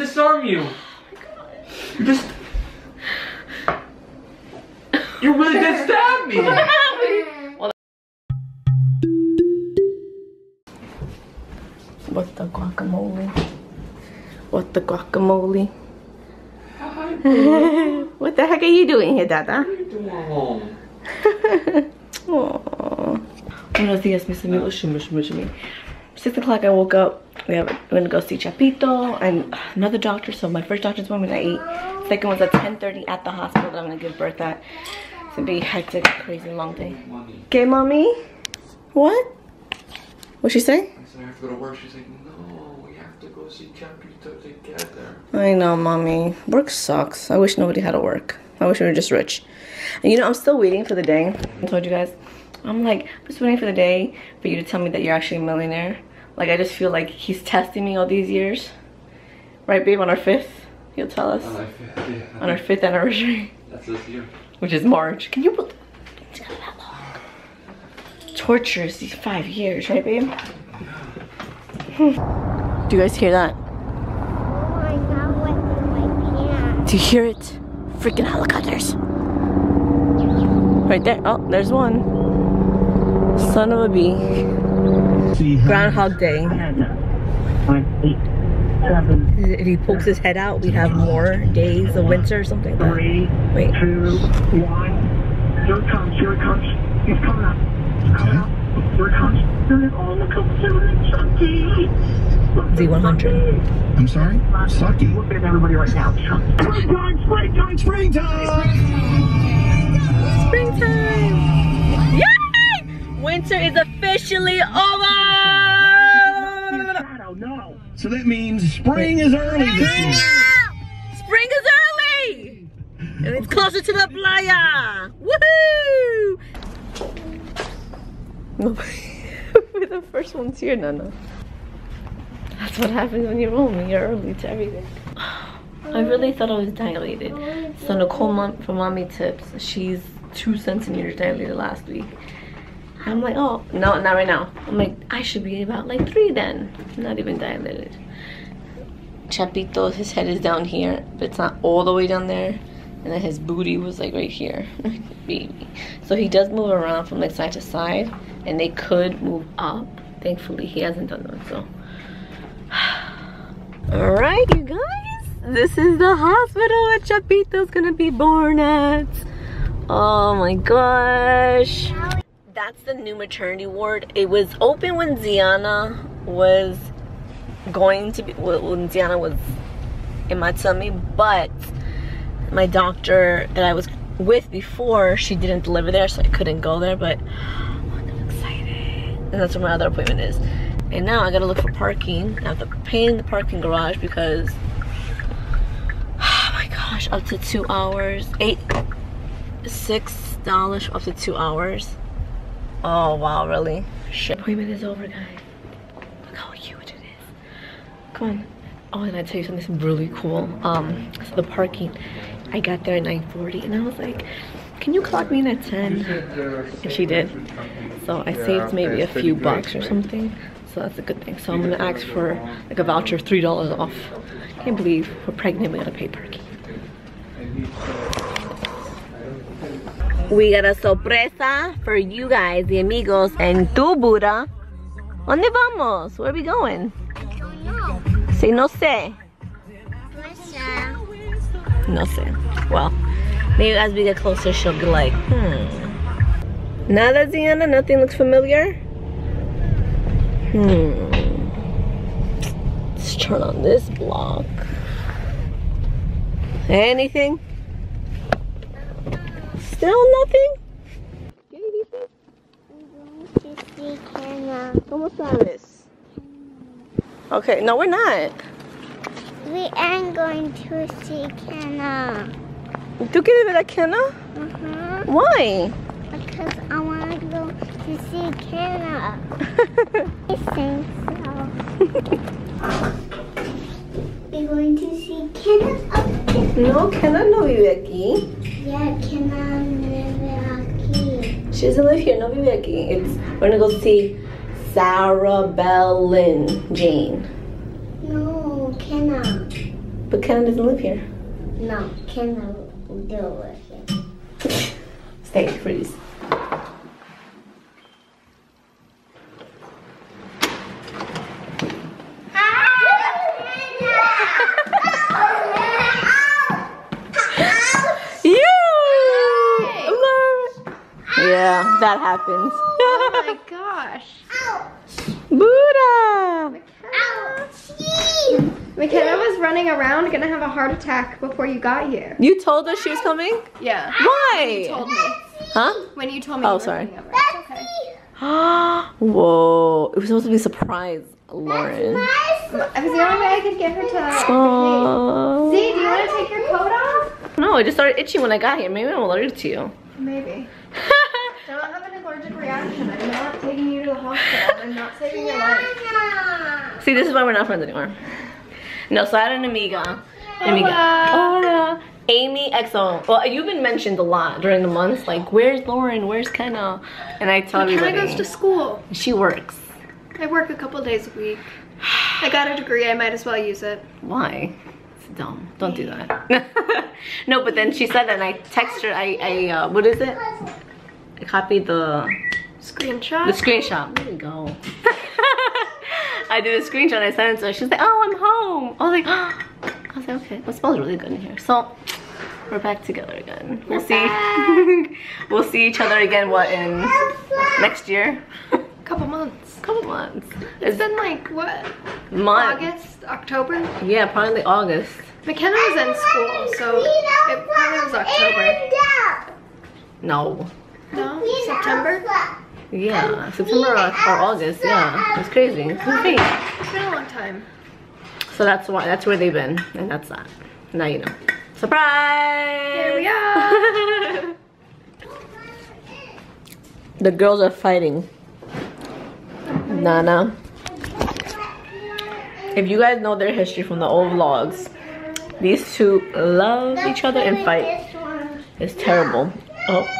disarm you. You just. You really did stab me. What the guacamole? What the guacamole? what the heck are you doing here, Dada? Aww. Buenos días, mis amigos. Six o'clock, I woke up. We have, we're gonna go see Chapito and ah, another doctor. So my first doctor's appointment at eight. Second one's at 10:30 at the hospital that I'm gonna give birth at. It's gonna be a hectic, crazy, long day. Okay, mommy. What? What'd she say? I said I have to go to work. She's like, no, we have to go see Chapito together. I know, mommy. Work sucks. I wish nobody had to work. I wish we were just rich. And you know, I'm still waiting for the day. I told you guys. I'm like, I'm just waiting for the day for you to tell me that you're actually a millionaire. Like, I just feel like he's testing me all these years. Right, babe? On our fifth, he'll tell us. On our fifth, yeah. On our fifth anniversary, That's this year. which is March. Can you believe it's that long? Tortures these five years, right, babe? Do you guys hear that? Oh, I got one in my pants. Do you hear it? Freaking helicopters. Right there. Oh, there's one. Son of a bee. Groundhog Day. If he pokes his head out, we have more days of winter or something like that. Three, Wait. two, one. Here it comes. Here it comes. He's coming up. He's coming up. Here it comes. Here it oh, look up Z100. I'm sorry? Sucky. Everybody right now. Springtime, springtime, springtime. Springtime! Yay! Winter is officially over! So that means spring is early this year. Spring is early! And it's closer to the playa! Woohoo! We're the first ones here, Nana. That's what happens when you're home. You're early to everything. I really thought I was dilated. So Nicole from Mommy Tips, she's two centimeters dilated last week. I'm like, oh, no, not right now. I'm like, I should be about like three then. Not even dilated. Chapito, his head is down here, but it's not all the way down there. And then his booty was like right here. Baby. So he does move around from like side to side. And they could move up. Thankfully, he hasn't done that, so. Alright, you guys. This is the hospital that Chapito's gonna be born at. Oh my gosh. That's the new maternity ward. It was open when Ziana was going to be, when Ziana was in my tummy, but my doctor that I was with before, she didn't deliver there, so I couldn't go there, but I'm excited. And that's where my other appointment is. And now I gotta look for parking. I have to pay in the parking garage because, oh my gosh, up to two hours, eight, six dollars up to two hours. Oh wow, really? Shit. Appointment is over, guys. Look how huge it is. Come on. Oh, and I tell you something really cool. Um, so the parking, I got there at 9:40, and I was like, "Can you clock me in at 10?" And she did. So I saved maybe a few bucks or something. So that's a good thing. So I'm gonna ask for like a voucher, three dollars off. Can't believe we're pregnant. We gotta pay parking. We got a sorpresa for you guys, the amigos, and tu Buddha. ¿Dónde vamos? Where are we going? don't know. Say no sé. That? No sé. Well, maybe as we get closer, she'll be like, hmm. Nada, Ziana? Nothing looks familiar? Hmm. Let's turn on this block. Anything? Still nothing? We're going to see Kenna. ¿Cómo sabes? Okay, no, we're not. We are going to see Kenna. ¿Tú quieres ver a Kenna? Uh-huh. Why? Because I want to go to see Kenna. I think so. We're going to see Kenna up there. no, Kenna no vive aquí. Yeah, live aquí. She doesn't live here. No vive aquí. It's we're gonna go see Sarah Bell Lynn Jane. No, Kenna. But Ken doesn't live here. No, Kenna will live here. Stay, freeze. You! Yeah, that happens. Oh my gosh. Buddha! McKenna was running around gonna have a heart attack before you got here. You told us she was coming? Yeah. Why? told me. Huh? When you told me Oh, you were sorry. running okay. Whoa. It was supposed to be a surprise, Lauren. It was the only way I could get her to behave. Oh. See, do you want to take your coat off? No, it just started itching when I got here. Maybe I'm allergic to you. Maybe. Have an allergic reaction. I'm not taking you to the hospital. I'm not saving your life. See, this is why we're not friends anymore. No, so I had an amiga. Amiga. Hola. Amy XO. Well, you've been mentioned a lot during the months. Like, where's Lauren? Where's Kenna? And I tell everybody. goes to school. she works. I work a couple days a week. I got a degree. I might as well use it. Why? It's dumb. Don't do that. no, but then she said that and I texted her. I, I uh, what is it? I copied the Screenshot. the screenshot. There we go. I did a screenshot. I sent it to her. She's like, "Oh, I'm home." I was like, I was like, "Okay, it smells really good in here." So we're back together again. We'll see. we'll see each other again. What in next year? couple months. couple months. It's been like what? Month. August, October. Yeah, probably August. McKenna was in school, so it probably was October. No. No, September. Yeah, September or, August. Yeah, it's crazy. It's insane. It's been a long time. So that's why. That's where they've been, and that's that. Now you know. Surprise! Here we are. The girls are fighting. Nana. If you guys know their history from the old vlogs, these two love each other and fight. It's terrible. Oh.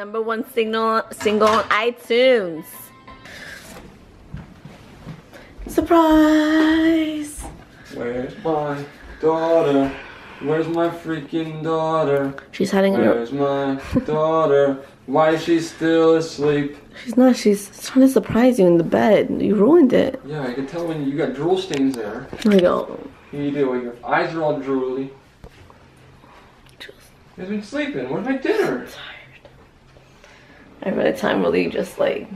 Number one signal single on iTunes. Surprise! Where's my daughter? Where's my freaking daughter? She's hiding in her. Where's my daughter? Why is she still asleep? She's not. She's trying to surprise you in the bed. You ruined it. Yeah, I can tell when you got drool stains there. Go. Here you do. Your eyes are all drooly. You've been sleeping. Where's my dinner? And by the time really just like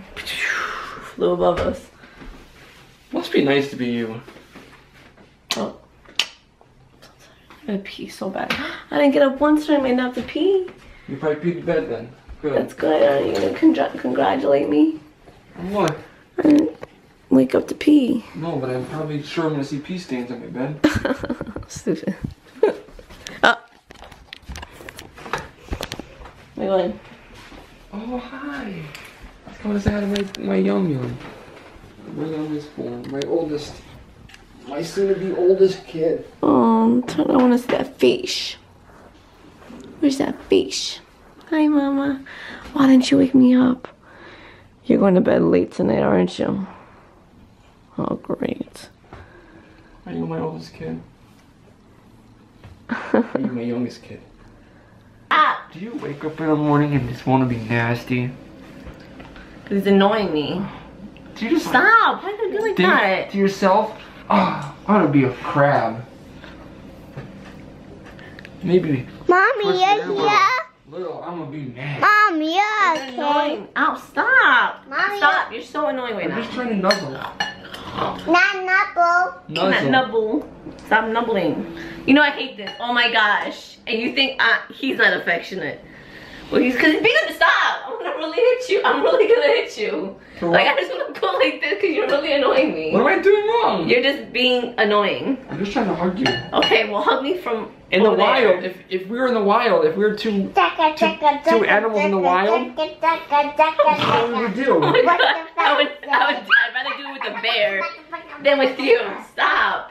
flew above us. Must be nice to be you. Oh. I'm gonna pee so bad. I didn't get up once my nap to pee. You probably peed to bed then. Good. That's good. Are you gonna congr- congratulate me? What? I didn't wake up to pee. No, but I'm probably sure I'm gonna see pee stains on my bed. Stupid. oh. Wait, going. Oh, hi. Let's come say hi to my, my yum yum. My youngest born. My oldest. My soon to be oldest kid. Um, I want to see that fish. Where's that fish? Hi, Mama. Why didn't you wake me up? You're going to bed late tonight, aren't you? Oh, great. Are you my oldest kid? Are you my youngest kid? Do you wake up in the morning and just want to be nasty? Because he's annoying me. Do you just Stop! Why do you do like think that? to yourself, oh, I want to be a crab? Maybe Mommy, Push you're here. little, I'm gonna be mad. Mom, you're okay. Annoying. Ow, stop! Mommy. Stop! You're so annoying right I'm now. just trying to nuzzle. Not knuckle. Not nubble. Stop nubbling. You know I hate this. Oh my gosh. And you think uh, he's not affectionate. Well, he's because he's being stop. I'm gonna really hit you. I'm really gonna hit you. For Like what? I just wanna go like this because you're really annoying me. What am I doing wrong? You're just being annoying. I'm just trying to hug you. Okay, well hug me from In the there. wild, if, if we were in the wild, if we were two, two animals in the wild? what would we do? Oh God. I would, I would, I'd rather do it with a bear than with you. Stop.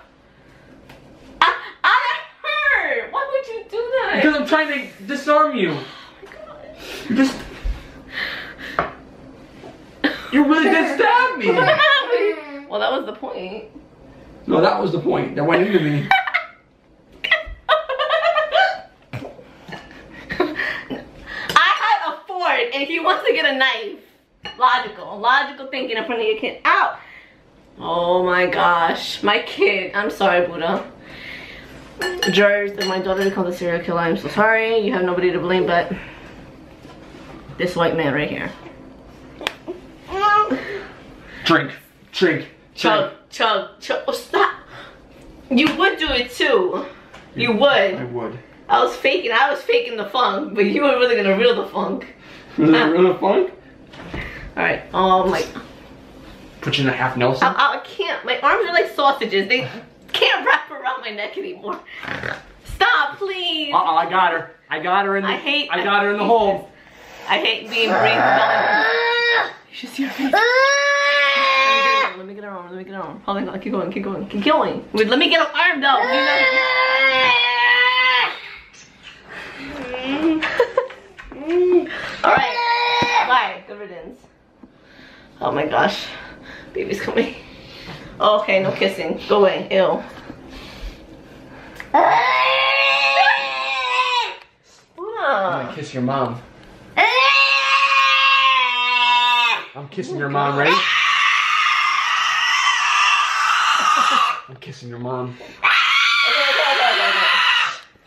I, ah, that hurt. Why would you do that? Because I'm trying to disarm you. You just. You really did stab me. well, that was the point. No, that was the point. That went into me. I had a fork, and he wants to get a knife. Logical, logical thinking in front of your kid. Ow! Oh my gosh, my kid. I'm sorry, Buddha. Jers, if my daughter becomes a serial killer, I'm so sorry. You have nobody to blame but this white man right here. Drink, drink, Chug, drink. chug, chug. Oh, stop. You would do it too. You would. I would. I was faking. I was faking the funk, but you were really gonna reel the funk. Was it really fun? All right. Oh my. Put you in a half Nelson. I, I can't. My arms are like sausages. They can't wrap around my neck anymore. Stop, please. Uh oh, I got her. I got her in the. I hate- I got her in the I hole. I hate being breathed. You should see her face. Let me get her arm. Let me get her arm. Hold on. Keep going. Keep going. Keep going. Wait, let me get her arm though. You know. All right. Bye. Good riddance. Oh my gosh. Baby's coming. Okay, no kissing. Go away. Ew. I'm gonna kiss your mom. I'm kissing your mom, ready? I'm kissing your mom.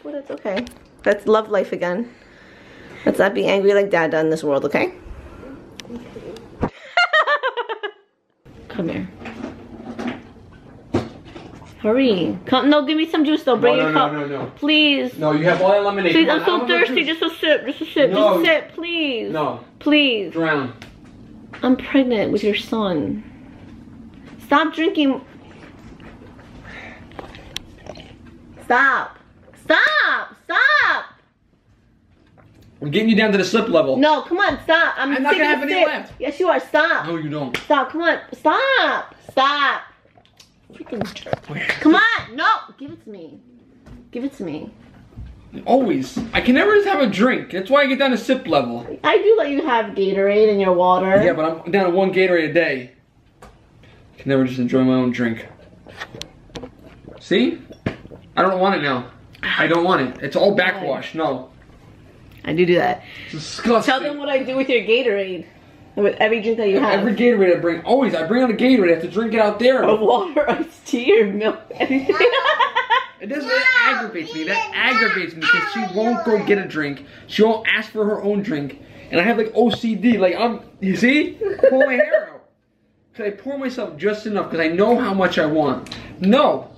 Well, that's okay. Let's love life again. Let's not be angry like dad done in this world, okay? Come here. Hurry. Come no, give me some juice though. Bring no, your no, cup. no, no, no. Please. No, you have all that lemonade. Please, I'm so thirsty. Just a sip. Just a sip. No. Just a sip, please. No, Please. drown. I'm pregnant with your son. Stop drinking. Stop. Stop. Stop. I'm getting you down to the slip level. No, come on, stop. I'm, I'm not gonna have any sip. left. Yes, you are. Stop. No, you don't. Stop. Come on. Stop. Stop. Freaking jerk. Come on. No. Give it to me. Give it to me. Always. I can never just have a drink. That's why I get down to sip level. I do let you have Gatorade in your water. Yeah, but I'm down to one Gatorade a day. I can never just enjoy my own drink. See? I don't want it now. I don't want it. It's all backwash. No. I do do that. It's disgusting. Tell them what I do with your Gatorade. With every drink that you have. Every Gatorade I bring, always, I bring out a Gatorade. I have to drink it out there. Or water, iced tea, or milk. Anything. It doesn't. It aggravates me. That aggravates me because she won't go get a drink. She won't ask for her own drink, and I have like OCD. Like I'm. You see? Pull my hair out. Cause I pour myself just enough because I know how much I want. No,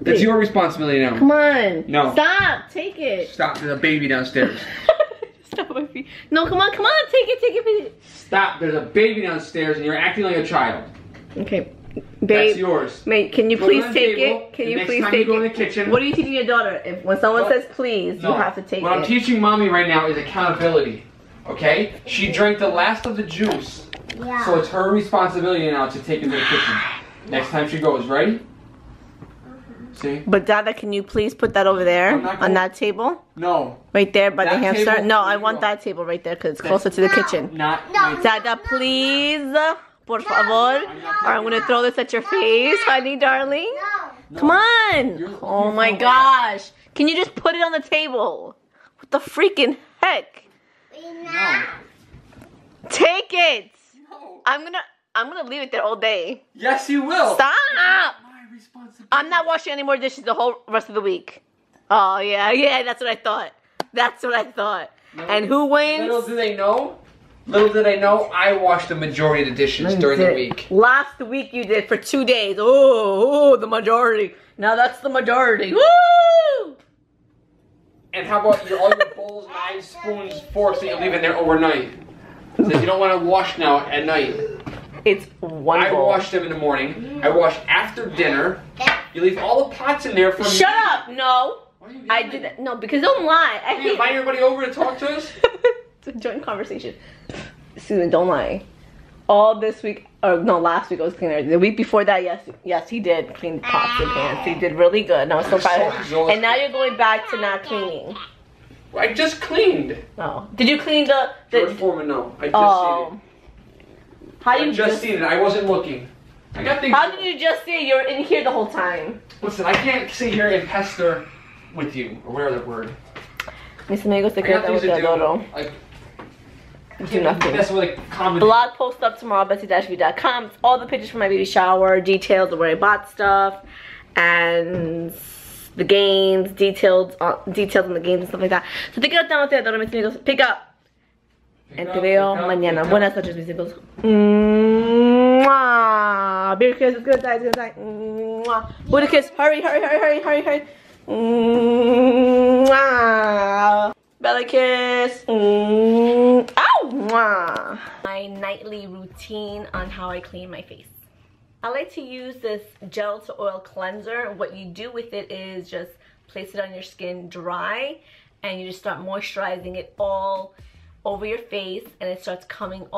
that's your responsibility now. Come on. No. Stop. Take it. Stop. There's a baby downstairs. Stop my feet. No, come on, come on. Take it, take it, take it. Stop. There's a baby downstairs, and you're acting like a child. Okay. That's yours. Mate, can you Go please to take table. it? Can you next please time take you go it? in the kitchen- What are you teaching your daughter? If when someone No. says please, No. you have to take what it. What I'm teaching mommy right now is accountability. Okay? She drank the last of the juice. Yeah. So it's her responsibility now to take it to the kitchen. Next time she goes, ready? Uh-huh. See? But Dada, can you please put that over there on that table? No. Right there by the hamster? table? No, I No. want that table right there because it's closer to the kitchen. Not my Dada, please. Por favor. Or I'm going to throw this at your face, honey, darling. Come on. Oh my gosh. Can you just put it on the table? What the freaking heck? No. Take it. No. I'm gonna I'm gonna leave it there all day. Yes, you will. Stop! I'm not washing any more dishes the whole rest of the week. Oh yeah, yeah, that's what I thought. That's what I thought. And who wins? Little do they know. Little did I know, I wash the majority of the dishes during the week. Last week you did for two days. Oh, oh, the majority. Now that's the majority. Woo! And how about your all your bowls, knives, spoons, forks that you leave in there overnight? So you don't want to wash now at night. It's one I bowl. wash them in the morning. I wash after dinner. You leave all the pots in there for me. Shut me. up! No, Why are you I did that. No, because don't lie. I You hate invite everybody over to talk to us? it's a joint conversation. Susan, don't lie. All this week, or no, last week I was cleaning. The week before that, yes, yes, he did clean the pots and pans. He did really good. And I was so proud of him. And now you're going back to not cleaning. I just cleaned. No, did you clean the? George the Foreman, no. I just oh, how seen it. you I just just? seen it. I wasn't looking. I got things. How did you just see? You're in here the whole time. Listen, I can't sit here and pester with you, or whatever that word. Mis amigos te quedan adoro. Do nothing. That's what like comment. Blog post up tomorrow, betsy-v.com. All the pictures from my baby shower, details of where I bought stuff, and the games, details on, details on the games and stuff like that. So te quiero tanto, adoro, mis amigos. Pick up. And te veo mañana. Buenas noches, mis amigos. Mwah. Beer kiss. It's gonna die. It's gonna die. Mwah. Buddha kiss. Hurry, hurry, hurry, hurry, hurry, hurry. Mwah. Belly kiss. Mm. Ow! Mwah. My nightly routine on how I clean my face. I like to use this gel to oil cleanser. What you do with it is just place it on your skin dry and you just start moisturizing it all over your face and it starts coming off.